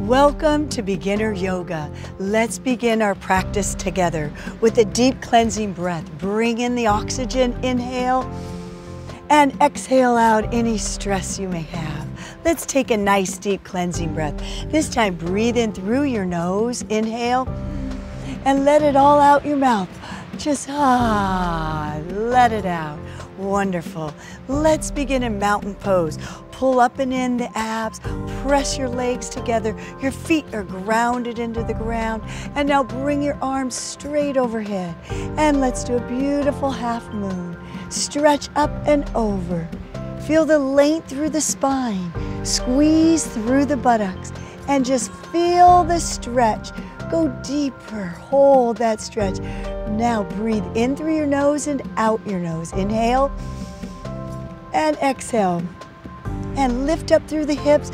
Welcome to Beginner Yoga. Let's begin our practice together with a deep cleansing breath. Bring in the oxygen, inhale, and exhale out any stress you may have. Let's take a nice deep cleansing breath. This time, breathe in through your nose, inhale, and let it all out your mouth. Just ah, let it out. Wonderful. Let's begin in mountain pose. Pull up and in the abs, press your legs together. Your feet are grounded into the ground. And now bring your arms straight overhead. And let's do a beautiful half moon. Stretch up and over. Feel the length through the spine. Squeeze through the buttocks. And just feel the stretch. Go deeper. Hold that stretch. Now breathe in through your nose and out your nose. Inhale and exhale and lift up through the hips,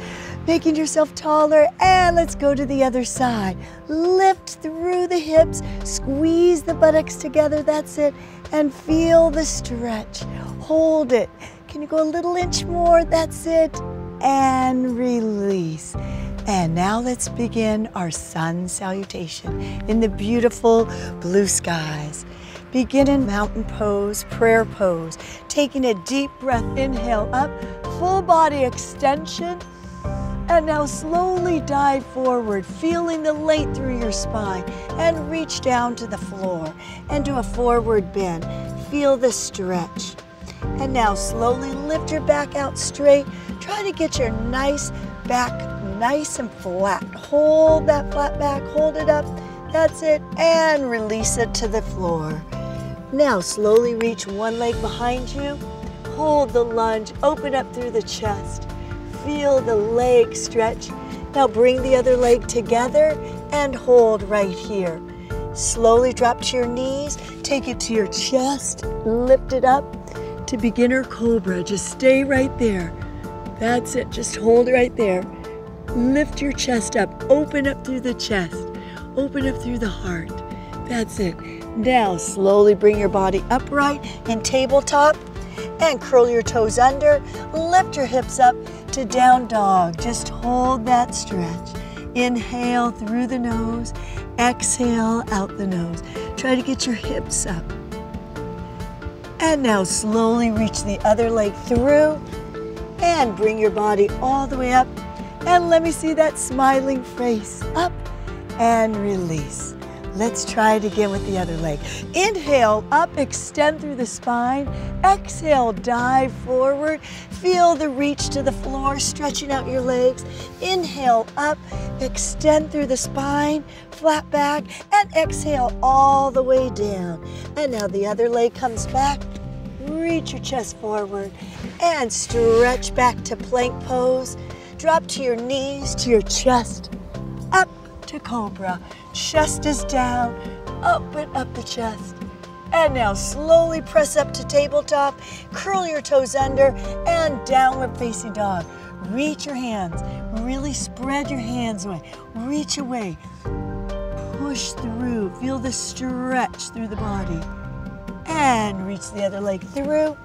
making yourself taller. And let's go to the other side. Lift through the hips, squeeze the buttocks together. That's it. And feel the stretch. Hold it. Can you go a little inch more? That's it. And release. And now let's begin our sun salutation in the beautiful blue skies. Begin in mountain pose, prayer pose, taking a deep breath, inhale up, full body extension. And now slowly dive forward, feeling the length through your spine, and reach down to the floor and do a forward bend. Feel the stretch. And now slowly lift your back out straight. Try to get your nice back nice and flat. Hold that flat back, hold it up. That's it, and release it to the floor. Now slowly reach one leg behind you. Hold the lunge, open up through the chest. Feel the leg stretch. Now bring the other leg together and hold right here. Slowly drop to your knees, take it to your chest, lift it up to beginner cobra. Just stay right there. That's it, just hold right there. Lift your chest up, open up through the chest, open up through the heart. That's it. Now slowly bring your body upright in tabletop and curl your toes under. Lift your hips up to down dog. Just hold that stretch. Inhale through the nose, exhale out the nose. Try to get your hips up. And now slowly reach the other leg through and bring your body all the way up. And let me see that smiling face. Up and release. Let's try it again with the other leg. Inhale, up, extend through the spine. Exhale, dive forward. Feel the reach to the floor, stretching out your legs. Inhale, up, extend through the spine, flat back, and exhale all the way down. And now the other leg comes back. Reach your chest forward and stretch back to plank pose. Drop to your knees, to your chest, to cobra. Chest is down, up and up the chest. And now slowly press up to tabletop, curl your toes under, and downward facing dog. Reach your hands, really spread your hands away. Reach away, push through, feel the stretch through the body. And reach the other leg through,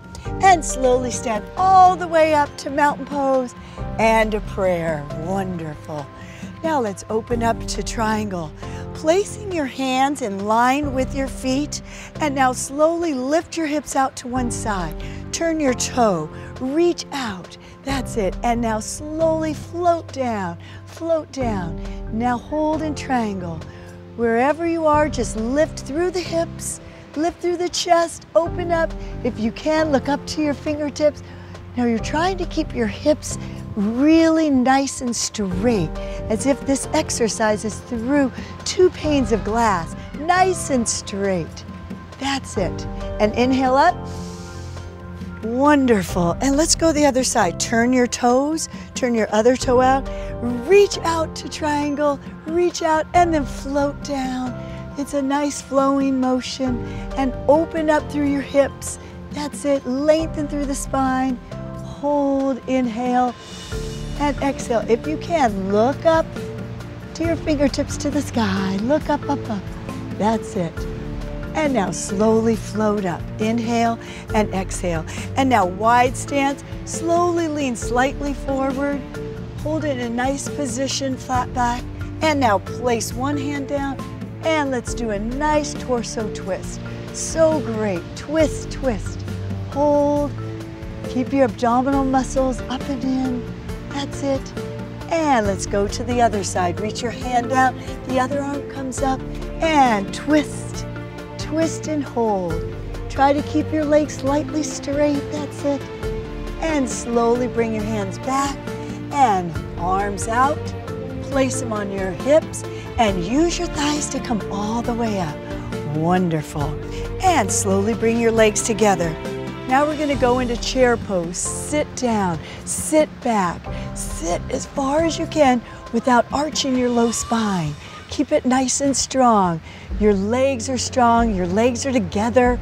and slowly stand all the way up to mountain pose and a prayer. Wonderful. Now let's open up to triangle. Placing your hands in line with your feet, and now slowly lift your hips out to one side. Turn your toe, reach out. That's it. And now slowly float down, float down. Now hold in triangle. Wherever you are, just lift through the hips, lift through the chest, open up. If you can, look up to your fingertips. Now you're trying to keep your hips really nice and straight, as if this exercise is through two panes of glass, nice and straight. That's it. And inhale up. Wonderful. And let's go the other side. Turn your toes, turn your other toe out, reach out to triangle, reach out, and then float down. It's a nice flowing motion. And open up through your hips. That's it. Lengthen through the spine. Hold, inhale, and exhale. If you can, look up to your fingertips to the sky. Look up, up, up. That's it. And now slowly float up. Inhale and exhale. And now wide stance. Slowly lean slightly forward. Hold it in a nice position, flat back. And now place one hand down and let's do a nice torso twist. So great. Twist, twist. Hold. Keep your abdominal muscles up and in. That's it. And let's go to the other side. Reach your hand out. The other arm comes up and twist. Twist and hold. Try to keep your legs slightly straight. That's it. And slowly bring your hands back and arms out place them on your hips and use your thighs to come all the way up. Wonderful. And slowly bring your legs together. Now we're gonna go into chair pose. Sit down, sit back, sit as far as you can without arching your low spine. Keep it nice and strong. Your legs are strong, your legs are together.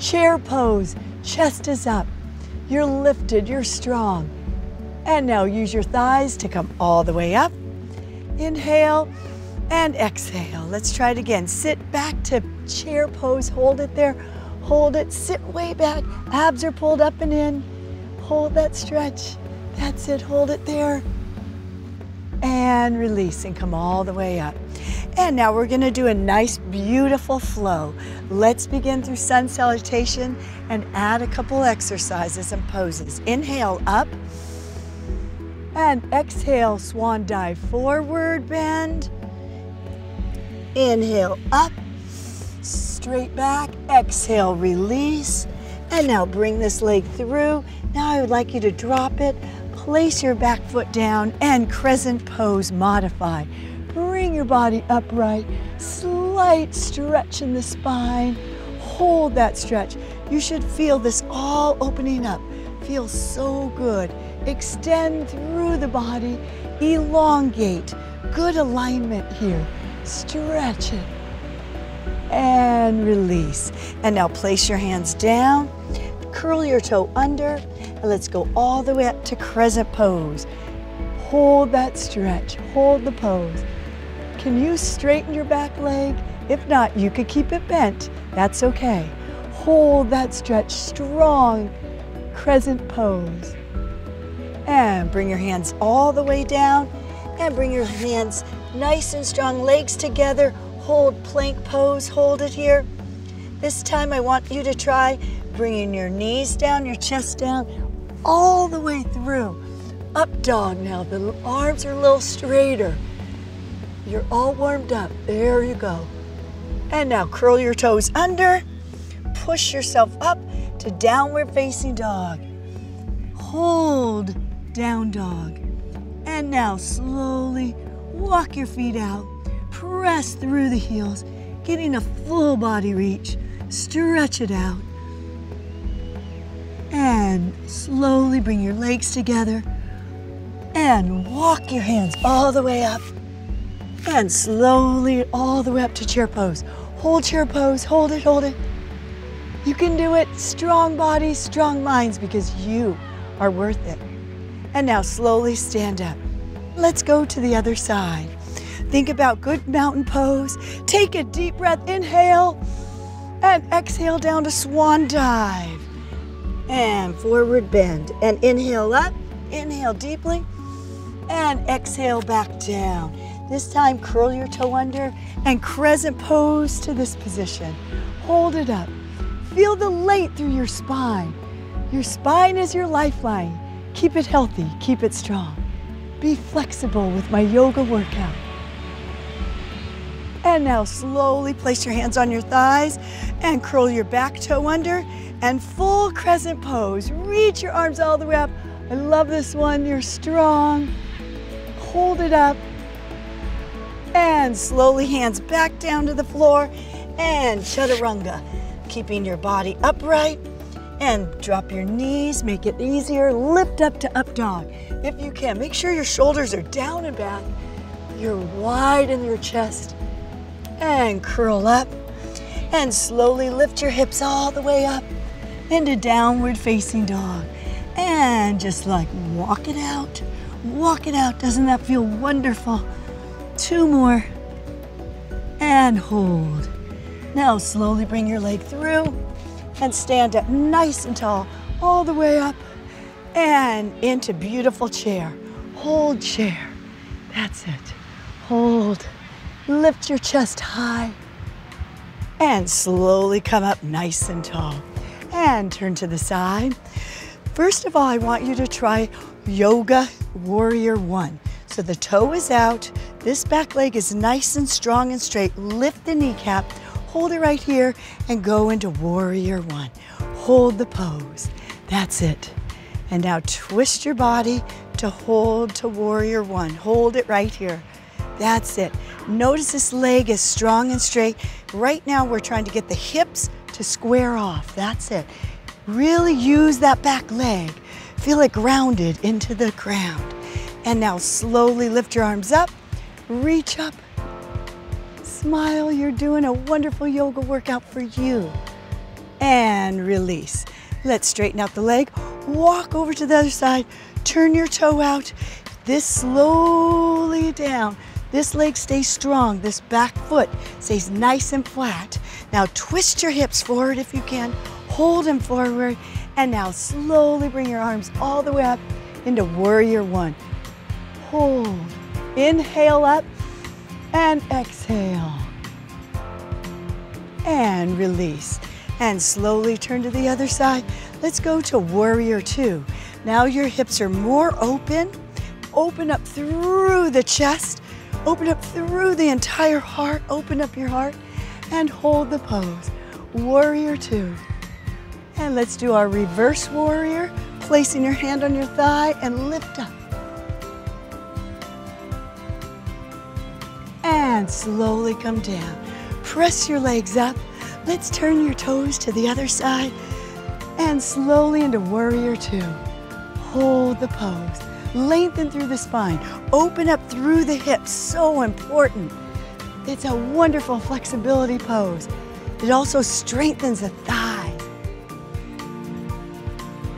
Chair pose, chest is up. You're lifted, you're strong. And now use your thighs to come all the way up. Inhale and exhale. Let's try it again. Sit back to chair pose. Hold it there. Hold it. Sit way back. Abs are pulled up and in. Hold that stretch. That's it. Hold it there. And release and come all the way up. And now we're going to do a nice, beautiful flow. Let's begin through sun salutation and add a couple exercises and poses. Inhale up. And exhale, swan dive forward bend. Inhale up, straight back. Exhale, release. And now bring this leg through. Now I would like you to drop it. Place your back foot down and crescent pose modify. Bring your body upright. Slight stretch in the spine. Hold that stretch. You should feel this all opening up. Feels so good. Extend through the body, elongate. Good alignment here. Stretch it. And release. And now place your hands down, curl your toe under, and let's go all the way up to crescent pose. Hold that stretch, hold the pose. Can you straighten your back leg? If not, you could keep it bent. That's okay. Hold that stretch, strong crescent pose. And bring your hands all the way down and bring your hands nice and strong, legs together. Hold plank pose, hold it here. This time I want you to try bringing your knees down, your chest down, all the way through. Up dog now, the arms are a little straighter. You're all warmed up, there you go. And now curl your toes under, push yourself up to downward facing dog. Hold down dog. And now slowly walk your feet out. Press through the heels, getting a full body reach. Stretch it out. And slowly bring your legs together. And walk your hands all the way up. And slowly all the way up to chair pose. Hold chair pose, hold it, hold it. You can do it. Strong bodies, strong minds, because you are worth it. And now slowly stand up. Let's go to the other side. Think about good mountain pose. Take a deep breath, inhale, and exhale down to swan dive. And forward bend. And inhale up, inhale deeply, and exhale back down. This time, curl your toe under and crescent pose to this position. Hold it up. Feel the light through your spine. Your spine is your lifeline. Keep it healthy, keep it strong. Be flexible with my yoga workout. And now slowly place your hands on your thighs and curl your back toe under and full crescent pose. Reach your arms all the way up. I love this one. You're strong. Hold it up. And slowly hands back down to the floor and chaturanga keeping your body upright and drop your knees, make it easier. Lift up to up dog if you can. Make sure your shoulders are down and back. You're wide in your chest and curl up and slowly lift your hips all the way up into downward facing dog. And just like walk it out, walk it out. Doesn't that feel wonderful? Two more and hold. Now slowly bring your leg through and stand up nice and tall all the way up and into beautiful chair. hold chair. That's it. Hold. Lift your chest high. And slowly come up nice and tall. And turn to the side. First of all, I want you to try Yoga Warrior One. So the toe is out, this back leg is nice and strong and straight. Lift the kneecap, hold it right here, and go into Warrior One. Hold the pose. That's it. And now twist your body to hold to Warrior One. Hold it right here. That's it. Notice this leg is strong and straight. Right now, we're trying to get the hips to square off. That's it. Really use that back leg. Feel it grounded into the ground. And now slowly lift your arms up, reach up, smile. You're doing a wonderful yoga workout for you. And release. Let's straighten out the leg. Walk over to the other side. Turn your toe out. This slowly down. This leg stays strong. This back foot stays nice and flat. Now twist your hips forward if you can. Hold them forward. And now slowly bring your arms all the way up into warrior one hold. Inhale up and exhale. And release. And slowly turn to the other side. Let's go to warrior two. Now your hips are more open. Open up through the chest. Open up through the entire heart. Open up your heart and hold the pose. Warrior two. And let's do our reverse warrior, placing your hand on your thigh and lift up. and slowly come down. Press your legs up. Let's turn your toes to the other side and slowly into warrior two. Hold the pose. Lengthen through the spine. Open up through the hips. So important. It's a wonderful flexibility pose. It also strengthens the thighs.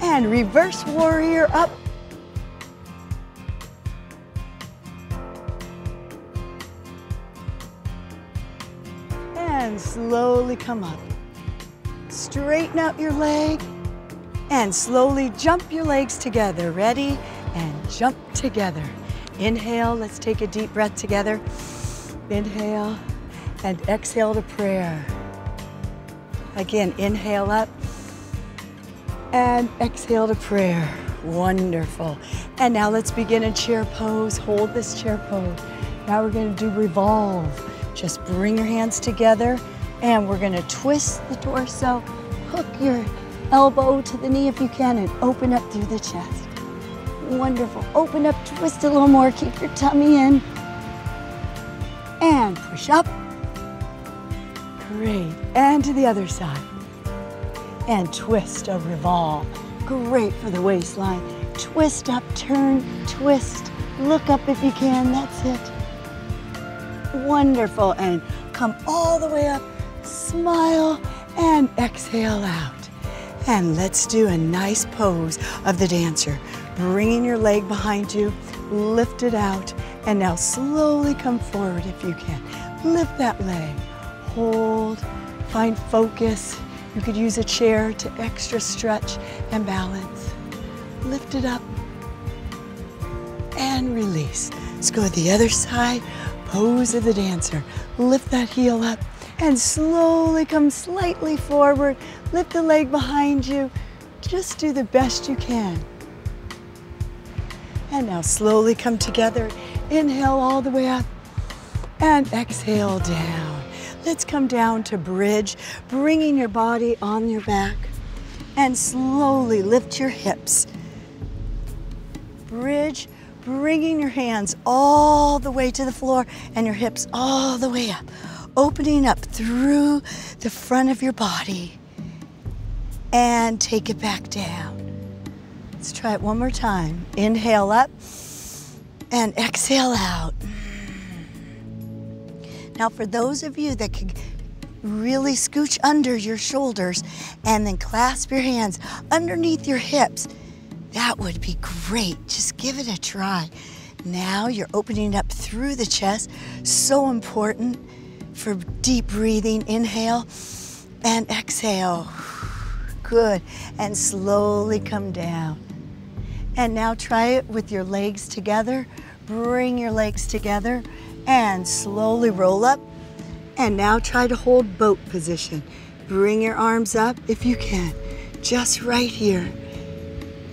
And reverse warrior up and slowly come up. Straighten out your leg and slowly jump your legs together. Ready? And jump together. Inhale, let's take a deep breath together. Inhale and exhale to prayer. Again, inhale up and exhale to prayer. Wonderful. And now let's begin a chair pose. Hold this chair pose. Now we're going to do revolve. Just bring your hands together and we're gonna twist the torso, hook your elbow to the knee if you can and open up through the chest. Wonderful. Open up, twist a little more, keep your tummy in. And push up. Great. And to the other side. And twist a revolve. Great for the waistline. Twist up, turn, twist. Look up if you can, that's it. Wonderful. And come all the way up, smile, and exhale out. And let's do a nice pose of the dancer. Bringing your leg behind you, lift it out, and now slowly come forward if you can. Lift that leg, hold, find focus. You could use a chair to extra stretch and balance. Lift it up and release. Let's go to the other side pose of the dancer. Lift that heel up and slowly come slightly forward. Lift the leg behind you. Just do the best you can. And now slowly come together. Inhale all the way up and exhale down. Let's come down to bridge, bringing your body on your back and slowly lift your hips. Bridge, bringing your hands all the way to the floor and your hips all the way up, opening up through the front of your body and take it back down. Let's try it one more time. Inhale up and exhale out. Now, for those of you that can really scooch under your shoulders and then clasp your hands underneath your hips, that would be great. Just give it a try. Now you're opening up through the chest. So important for deep breathing. Inhale and exhale. Good. And slowly come down. And now try it with your legs together. Bring your legs together and slowly roll up. And now try to hold boat position. Bring your arms up if you can, just right here.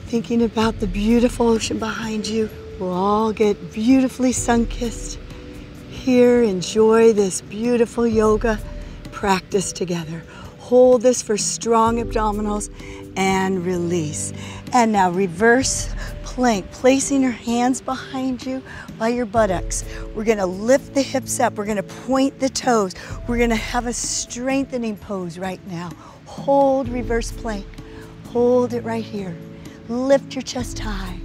Thinking about the beautiful ocean behind you. We'll all get beautifully sun-kissed. Here, enjoy this beautiful yoga practice together. Hold this for strong abdominals and release. And now reverse plank, placing your hands behind you by your buttocks. We're gonna lift the hips up. We're gonna point the toes. We're gonna have a strengthening pose right now. Hold reverse plank. Hold it right here. Lift your chest high.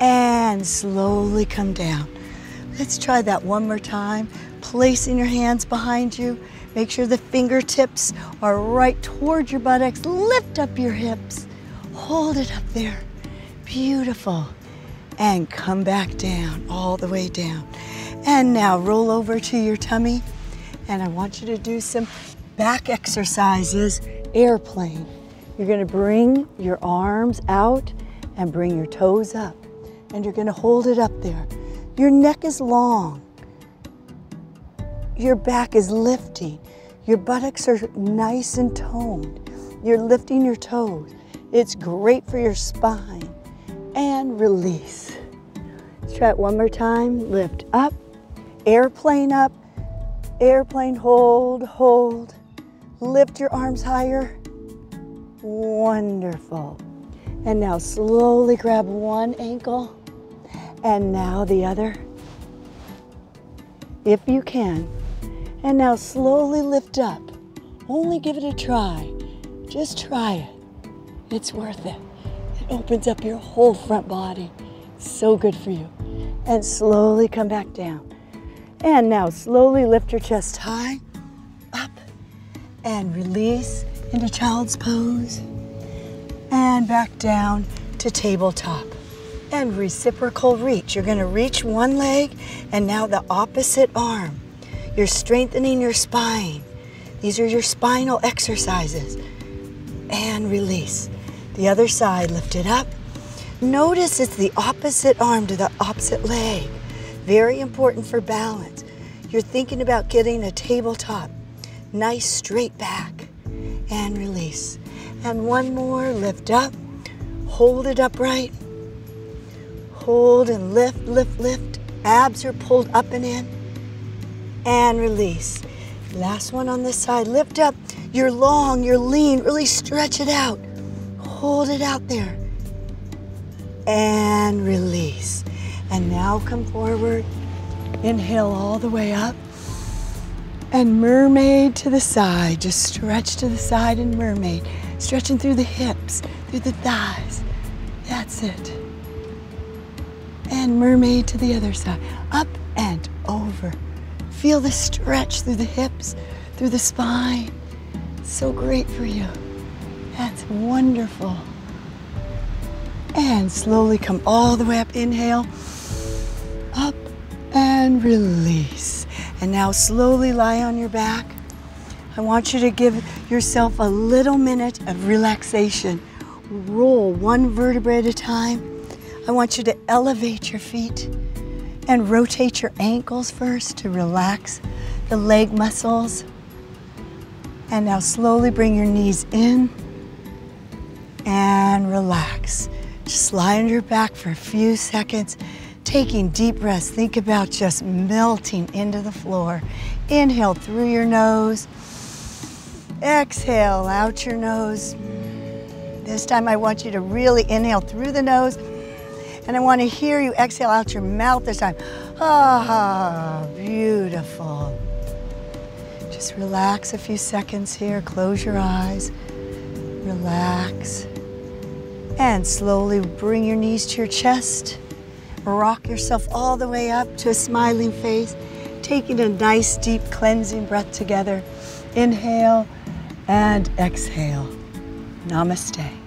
And slowly come down. Let's try that one more time. Placing your hands behind you. Make sure the fingertips are right towards your buttocks. Lift up your hips. Hold it up there. Beautiful. And come back down, all the way down. And now roll over to your tummy. And I want you to do some back exercises, airplane. You're gonna bring your arms out and bring your toes up. And you're gonna hold it up there. Your neck is long. Your back is lifting. Your buttocks are nice and toned. You're lifting your toes. It's great for your spine. And release. Let's try it one more time. Lift up, airplane up, airplane hold, hold. Lift your arms higher. Wonderful. And now slowly grab one ankle and now the other. If you can. And now slowly lift up. Only give it a try. Just try it. It's worth it. It opens up your whole front body. So good for you. And slowly come back down. And now slowly lift your chest high, up, and release into child's pose. And back down to tabletop and reciprocal reach. You're gonna reach one leg and now the opposite arm. You're strengthening your spine. These are your spinal exercises. And release. The other side, lift it up. Notice it's the opposite arm to the opposite leg. Very important for balance. You're thinking about getting a tabletop. Nice straight back. And release. And one more, lift up. Hold it upright hold and lift, lift, lift. Abs are pulled up and in. And release. Last one on this side. Lift up. You're long, you're lean. Really stretch it out. Hold it out there. And release. And now come forward. Inhale all the way up. And mermaid to the side. Just stretch to the side and mermaid. Stretching through the hips, through the thighs. That's it and mermaid to the other side. Up and over. Feel the stretch through the hips, through the spine. So great for you. That's wonderful. And slowly come all the way up. Inhale. Up and release. And now slowly lie on your back. I want you to give yourself a little minute of relaxation. Roll one vertebra at a time I want you to elevate your feet and rotate your ankles first to relax the leg muscles. And now slowly bring your knees in and relax. Just lie on your back for a few seconds, taking deep breaths. Think about just melting into the floor. Inhale through your nose. Exhale out your nose. This time I want you to really inhale through the nose and I want to hear you exhale out your mouth this time. Ah, beautiful. Just relax a few seconds here. Close your eyes. Relax. And slowly bring your knees to your chest. Rock yourself all the way up to a smiling face. Taking a nice deep cleansing breath together. Inhale and exhale. Namaste.